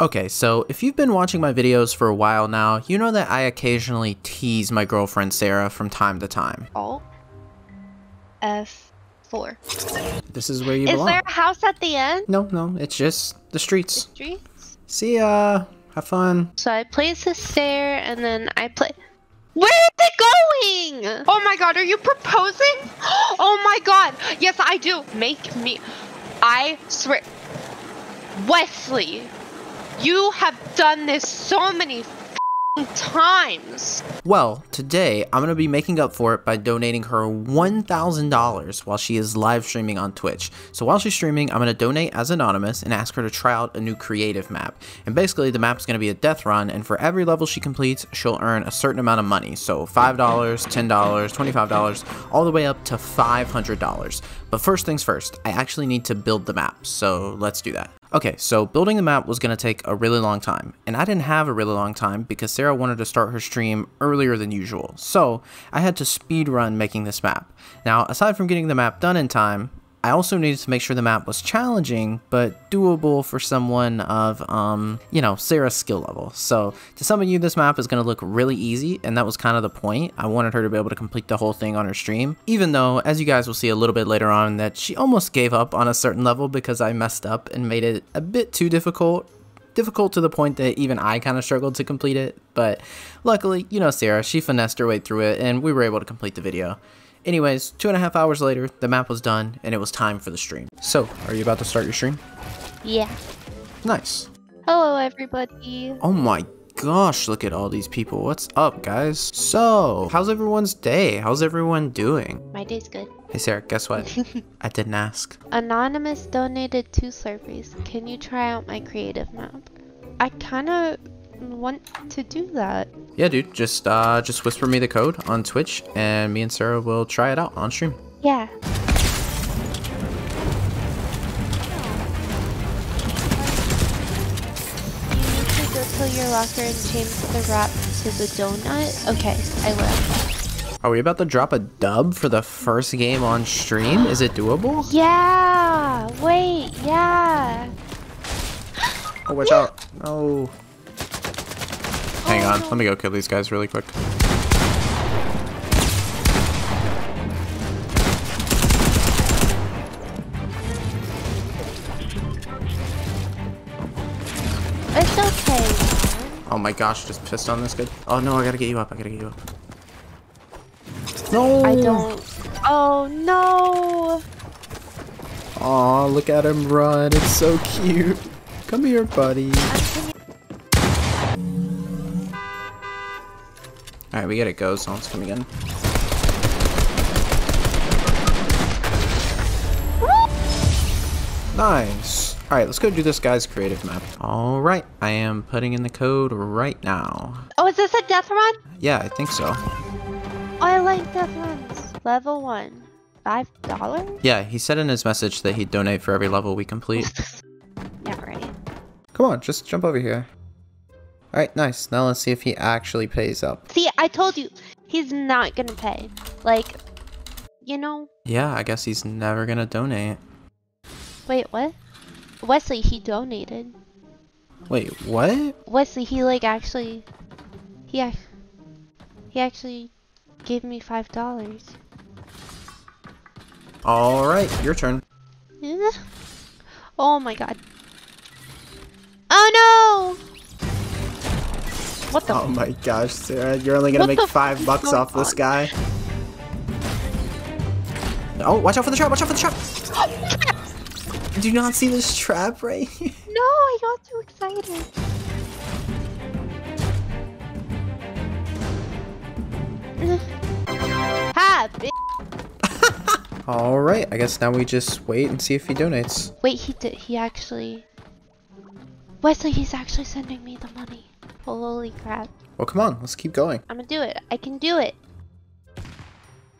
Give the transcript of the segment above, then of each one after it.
Okay, so if you've been watching my videos for a while now, you know that I occasionally tease my girlfriend Sarah from time to time. Alt F4. This is where you Is belong. there a house at the end? No, no, it's just the streets. Streets? See ya. Have fun. So I place the stair and then I play. Where is it going? Oh my god, are you proposing? Oh my god. Yes, I do. Make me. I swear. Wesley, you have done this so many times. Well, today I'm going to be making up for it by donating her $1,000 while she is live streaming on Twitch. So while she's streaming, I'm going to donate as anonymous and ask her to try out a new creative map. And basically, the map is going to be a death run, and for every level she completes, she'll earn a certain amount of money. So $5, $10, $25, all the way up to $500. But first things first, I actually need to build the map, so let's do that. Okay, so building the map was going to take a really long time, and I didn't have a really long time because Sarah wanted to start her stream earlier than usual, so I had to speed run making this map. Now, aside from getting the map done in time, I also needed to make sure the map was challenging, but doable for someone of, um, you know, Sarah's skill level. So, to some of you, this map is going to look really easy, and that was kind of the point. I wanted her to be able to complete the whole thing on her stream, even though, as you guys will see a little bit later on, that she almost gave up on a certain level because I messed up and made it a bit too difficult difficult to the point that even I kind of struggled to complete it, but luckily, you know Sarah, she finessed her way through it and we were able to complete the video. Anyways, two and a half hours later, the map was done and it was time for the stream. So, are you about to start your stream? Yeah. Nice. Hello, everybody. Oh my gosh, look at all these people. What's up, guys? So, how's everyone's day? How's everyone doing? My day's good. Hey Sarah, guess what? I didn't ask. Anonymous donated two servers. Can you try out my creative map? I kind of want to do that. Yeah, dude, just uh just whisper me the code on Twitch and me and Sarah will try it out on stream. Yeah. You need to go to your locker and change the wrap to the donut. Okay, I will. Are we about to drop a dub for the first game on stream? Is it doable? Yeah. Wait. Yeah. Oh, watch out. No. Hang on. Let me go kill these guys really quick. It's okay. Oh my gosh, just pissed on this kid. Oh no, I gotta get you up. I gotta get you up. No. I don't. Oh no. Aw, look at him run. It's so cute. Come here, buddy. Alright, we gotta go. Someone's coming in. Nice. Alright, let's go do this guy's creative map. Alright, I am putting in the code right now. Oh, is this a death run? Yeah, I think so. Oh, I like death runs. Level one. Five dollars? Yeah, he said in his message that he'd donate for every level we complete. Yeah, right. Come on, just jump over here. Alright, nice. Now let's see if he actually pays up. See, I told you, he's not gonna pay. Like, you know. Yeah, I guess he's never gonna donate. Wait, what? Wesley, he donated. Wait, what? Wesley, he like actually, he ac- he actually gave me five dollars. Alright, your turn. oh my god. Oh no! What the? Oh my gosh, Sarah, you're only gonna What make five bucks off this guy. Oh, watch out for the trap, watch out for the trap! Do you not see this trap right here? No, I got too excited. ha! Alright, I guess now we just wait and see if he donates. Wait, he did. He actually. Wesley, he's actually sending me the money. Holy crap! Well, come on, let's keep going. I'm gonna do it. I can do it.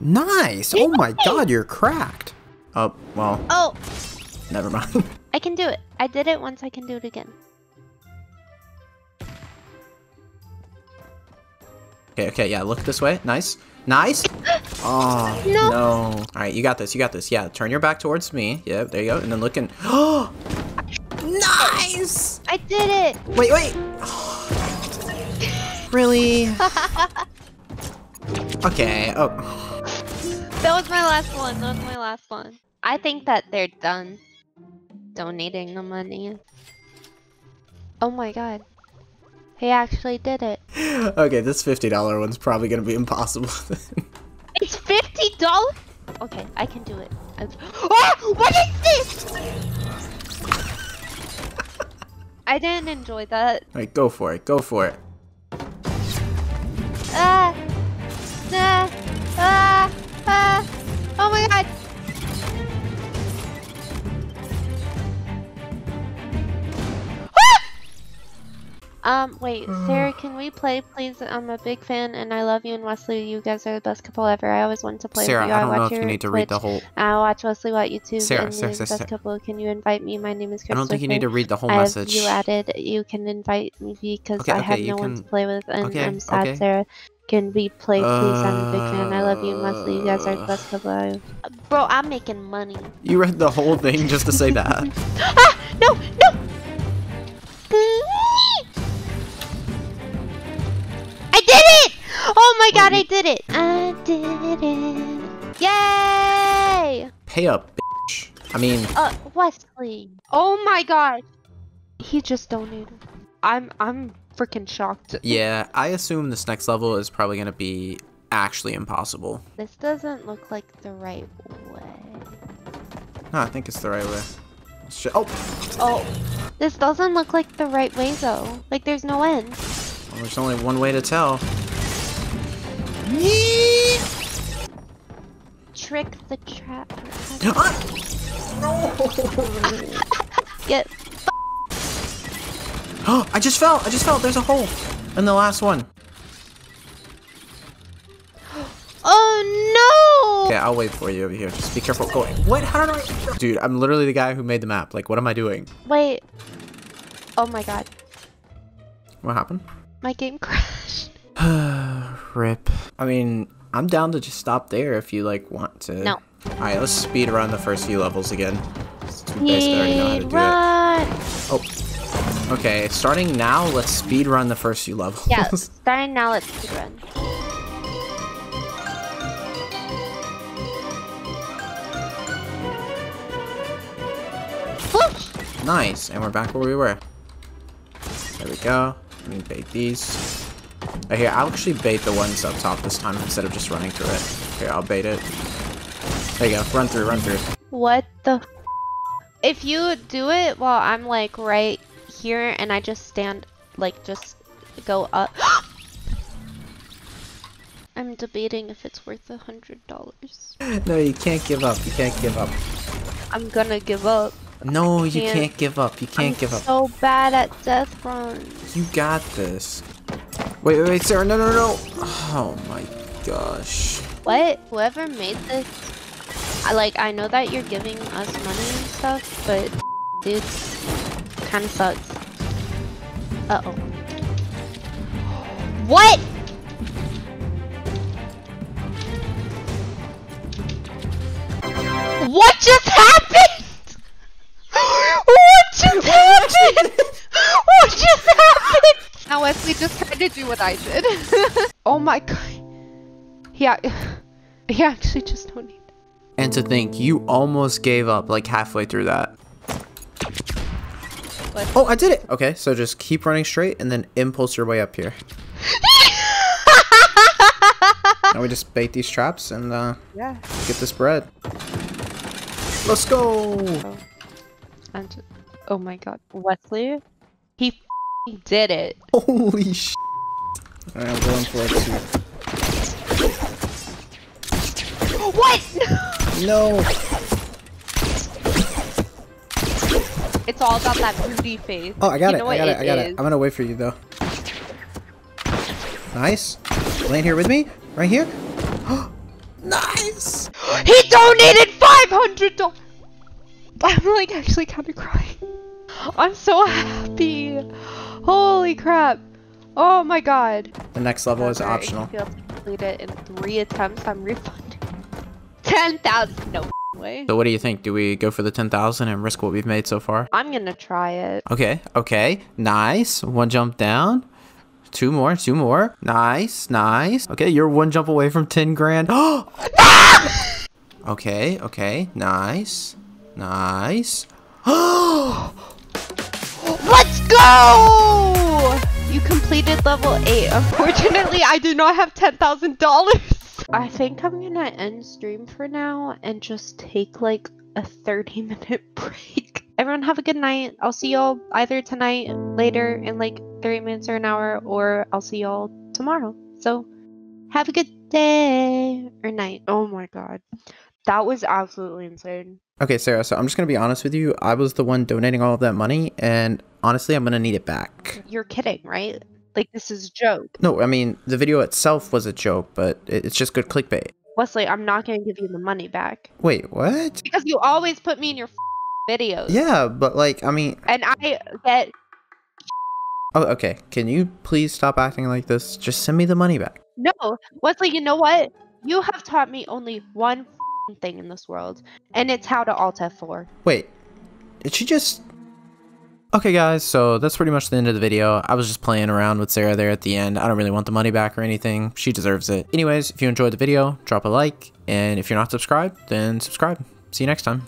Nice! Oh my god, you're cracked! Oh, well, Oh, never mind. I can do it. I did it once. I can do it again. Okay, okay, yeah, look this way. Nice. Nice. Oh, No. no. All right, you got this. You got this. Yeah, turn your back towards me. Yeah, there you go. And then look and. Oh! nice! I did it! Wait, wait! Really? okay, oh. That was my last one. That was my last one. I think that they're done donating the money. Oh my god. He actually did it. Okay, this $50 one's probably gonna be impossible. It's fifty dollars. Okay, I can do it. I'm- Ah! What is this? I didn't enjoy that. Alright, go for it, go for it. My god! Um, wait, Sarah, can we play, please? I'm a big fan, and I love you and Wesley. You guys are the best couple ever. I always wanted to play Sarah, with you. I don't know watch if you your need to read the Twitch. whole... I watch WesleyWAT YouTube. Sarah, and Sarah, you're the Sarah, best Sarah. couple. Can you invite me? My name is Chris. I don't think you need to read the whole I have message. you added. You can invite me because Okay, I okay, have you no one to play with, and okay, I'm sad. okay. Sarah, can we play, please? I'm a big fan. I love you Wesley. You guys are the best couple. I- Bro, I'm making money. You read the whole thing just to say that. ah! No! No! My god, I did it! I did it! Yay! Pay up, bitch. I mean, Uh, Wesley. Oh my god. He just donated. I'm I'm freaking shocked. yeah, I assume this next level is probably gonna be actually impossible. This doesn't look like the right way. No, I think it's the right way. Sh- Oh, Oh, this doesn't look like the right way though. Like there's no end. well, there's only one way to tell. Trick the trap. no! Get. Oh, I just fell! I just fell! There's a hole in the last one. Oh Okay, no! I'll wait for you over here. Just be careful. Go. What? How did I? Dude, I'm literally the guy who made the map. Like, what am I doing? Wait. Oh my god. What happened? My game crashed. Rip. I mean, I'm down to just stop there if you like want to. No. All right, let's speed run the first few levels again. Since we basically already know how to Speed do run! it. Oh. Okay, starting now, let's speed run the first few levels. Yeah, starting now, let's speed run. Nice, and we're back where we were. There we go. Let me bait these. Right here, I'll actually bait the ones up top this time instead of just running through it. Here, I'll bait it. There you go. Run through, run through. What the f- If you do it while I'm like right here and I just stand, like just go up. I'm debating if it's worth a hundred dollars. No, you can't give up. You can't give up. I'm gonna give up. No, you Can't. can't give up. You can't I'm give up. so bad at death runs. You got this. Wait, wait, wait, Sarah, no, no, no. Oh my gosh. What? Whoever made this, I like. I know that you're giving us money and stuff, but dude, kind of sucks. Uh oh. What? What just happened? What just happened? What just happened? Now Wesley just tried to do what I did. oh my god. Yeah, he actually just donated. And to think, you almost gave up like halfway through that. What? Oh, I did it! Okay, so just keep running straight and then impulse your way up here. Now we just bait these traps and uh, yeah. get this bread. Let's go! I'm oh my god, Wesley, he did it. Holy sh! Alright, I'm going for it too. What? No! it's all about that booty face. Oh, I got You it, I got it, I got it. I'm gonna wait for you though. Nice. Land here with me? Right here? nice! He donated five hundred dollars. I'm like actually kind of crying. I'm so happy. Holy crap! Oh my god. The next level is optional. If you fail to complete it in three attempts, I'm refunding. Ten thousand. No way. So what do you think? Do we go for the 10,000 and risk what we've made so far? I'm gonna try it. Okay, okay, nice. One jump down. Two more, two more. Nice, nice. Okay, you're one jump away from 10 grand. okay, okay, nice, nice. Let's go! You completed level 8. Unfortunately, I do not have $10,000. I think I'm gonna end stream for now and just take like a 30 minute break. Everyone have a good night. I'll see y'all either tonight, later in like 30 minutes or an hour, or I'll see y'all tomorrow. So have a good day or night. Oh my god. That was absolutely insane. Okay, Sarah, so I'm just going to be honest with you. I was the one donating all of that money, and honestly, I'm going to need it back. You're kidding, right? Like, this is a joke. No, I mean, the video itself was a joke, but it's just good clickbait. Wesley, I'm not going to give you the money back. Wait, what? Because you always put me in your f- videos. Yeah, but like, I mean, And I get. oh, okay. Can you please stop acting like this? Just send me the money back. No! Wesley, you know what? You have taught me only one thing in this world, and it's mm-hmm. how to Alt F4. Wait, did she just... Okay guys, so that's pretty much the end of the video. I was just playing around with Sarah there at the end. I don't really want the money back or anything. She deserves it. Anyways, if you enjoyed the video, drop a like. And if you're not subscribed, then subscribe. See you next time.